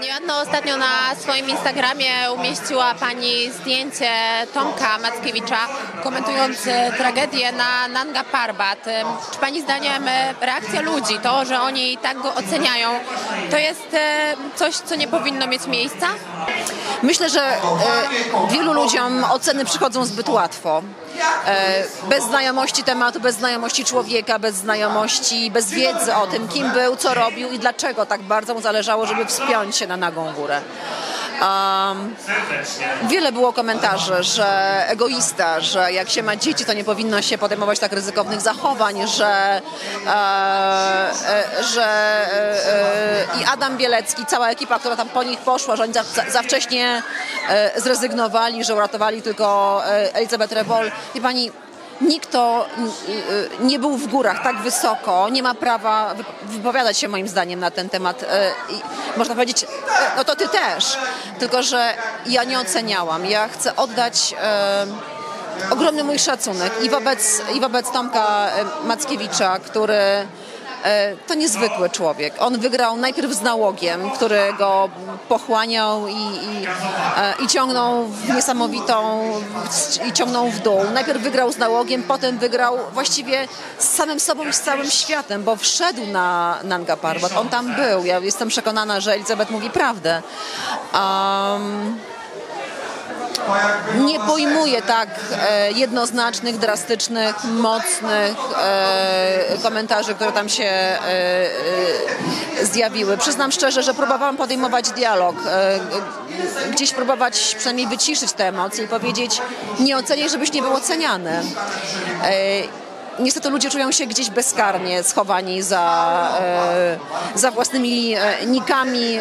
Pani Joanno, ostatnio na swoim Instagramie umieściła Pani zdjęcie Tomka Mackiewicza komentując e, tragedię na Nanga Parbat. E, Czy Pani zdaniem e, reakcja ludzi, to, że oni tak go oceniają, to jest coś, co nie powinno mieć miejsca? Myślę, że e, wielu ludziom oceny przychodzą zbyt łatwo. E, bez znajomości tematu, bez znajomości człowieka, bez znajomości, bez wiedzy o tym, kim był, co robił i dlaczego tak bardzo mu zależało, żeby wspiąć się na nagą górę. Um, wiele było komentarzy, że egoista, że jak się ma dzieci, to nie powinno się podejmować tak ryzykownych zachowań, że, e, e, że e, e, i Adam Bielecki, cała ekipa, która tam po nich poszła, że oni za, za, wcześnie e, zrezygnowali, że uratowali tylko Elizabeth Rewol. I pani, nikt to y, y, nie był w górach tak wysoko, nie ma prawa wy- wypowiadać się moim zdaniem na ten temat. Y, można powiedzieć, no to ty też, tylko że ja nie oceniałam. Ja chcę oddać ogromny mój szacunek i wobec, i wobec Tomka Mackiewicza, który to niezwykły człowiek. On wygrał najpierw z nałogiem, który go pochłaniał i, i, e, i ciągnął w niesamowitą, i ciągnął w dół. Najpierw wygrał z nałogiem, potem wygrał właściwie z samym sobą i z całym światem, bo wszedł na Nanga Parbat. On tam był. Ja jestem przekonana, że Elizabeth mówi prawdę. Um, nie pojmuję tak e, jednoznacznych, drastycznych, mocnych e, komentarzy, które tam się e, zjawiły. Przyznam szczerze, że próbowałam podejmować dialog, gdzieś próbować przynajmniej wyciszyć te emocje i powiedzieć, nie oceniaj, żebyś nie był oceniany. Niestety ludzie czują się gdzieś bezkarnie schowani za, za własnymi nikami,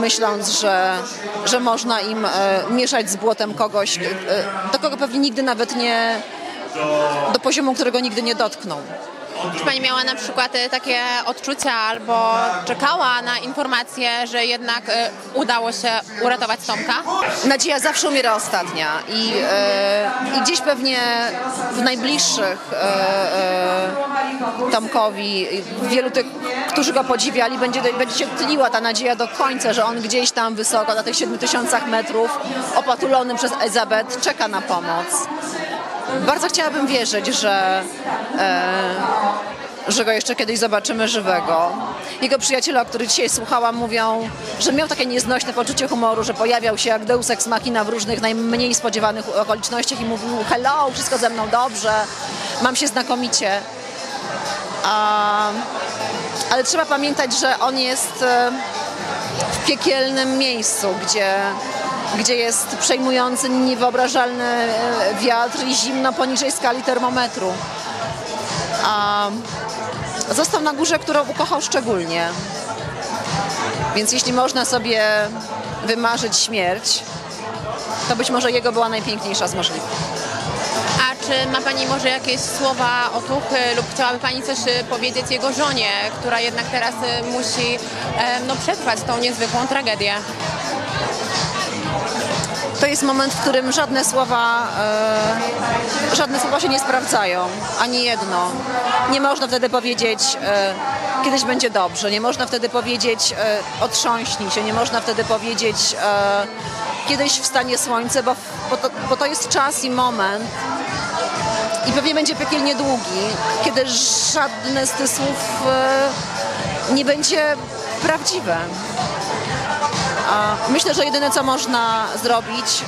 myśląc, że, że można im e, mieszać z błotem kogoś, e, do kogo pewnie nigdy nawet nie, do poziomu, którego nigdy nie dotkną. Czy Pani miała na przykład e, takie odczucia albo czekała na informację, że jednak udało się uratować Tomka? Nadzieja zawsze umiera ostatnia i, e, i gdzieś pewnie w najbliższych e, e, Tomkowi, wielu tych, którzy go podziwiali, będzie, będzie się tliła ta nadzieja do końca, że on gdzieś tam wysoko, na tych 7000 metrów, opatulony przez Elizabeth, czeka na pomoc. Bardzo chciałabym wierzyć, że, e, że go jeszcze kiedyś zobaczymy żywego. Jego przyjaciele, o których dzisiaj słuchałam, mówią, że miał takie nieznośne poczucie humoru, że pojawiał się jak Deus Ex Machina w różnych najmniej spodziewanych okolicznościach i mówił hello, wszystko ze mną dobrze, mam się znakomicie. A, ale trzeba pamiętać, że on jest e, w piekielnym miejscu, gdzie, gdzie jest przejmujący, niewyobrażalny e, wiatr i zimno poniżej skali termometru. A został na górze, którą ukochał szczególnie. Więc jeśli można sobie wymarzyć śmierć, to być może jego była najpiękniejsza z możliwych. Czy ma Pani może jakieś słowa otuchy lub chciałaby Pani coś e, powiedzieć jego żonie, która jednak teraz e, musi e, no, przetrwać tą niezwykłą tragedię? To jest moment, w którym żadne słowa, e, żadne słowa się nie sprawdzają, ani jedno. Nie można wtedy powiedzieć, e, kiedyś będzie dobrze, nie można wtedy powiedzieć, e, otrząśnij się, nie można wtedy powiedzieć, e, kiedyś wstanie słońce, bo, bo, to, bo to jest czas i moment, i pewnie będzie piekielnie długi, kiedy żadne z tych słów e, nie będzie prawdziwe. Myślę, że jedyne co można zrobić,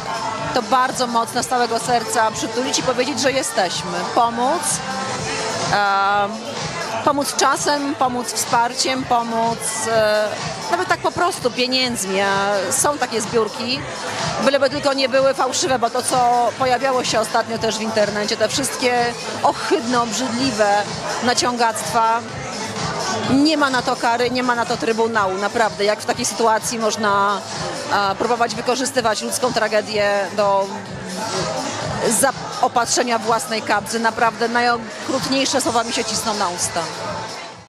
to bardzo mocno z całego serca przytulić i powiedzieć, że jesteśmy. Pomóc, e, pomóc czasem, pomóc wsparciem, pomóc e, nawet tak po prostu pieniędzmi. A Są takie zbiórki, byleby tylko nie były fałszywe, bo to co pojawiało się ostatnio też w internecie, te wszystkie ohydne, obrzydliwe naciągactwa, nie ma na to kary, nie ma na to trybunału, naprawdę. Jak w takiej sytuacji można a, próbować wykorzystywać ludzką tragedię do zaopatrzenia własnej kabzy, naprawdę najokrutniejsze słowa mi się cisną na usta.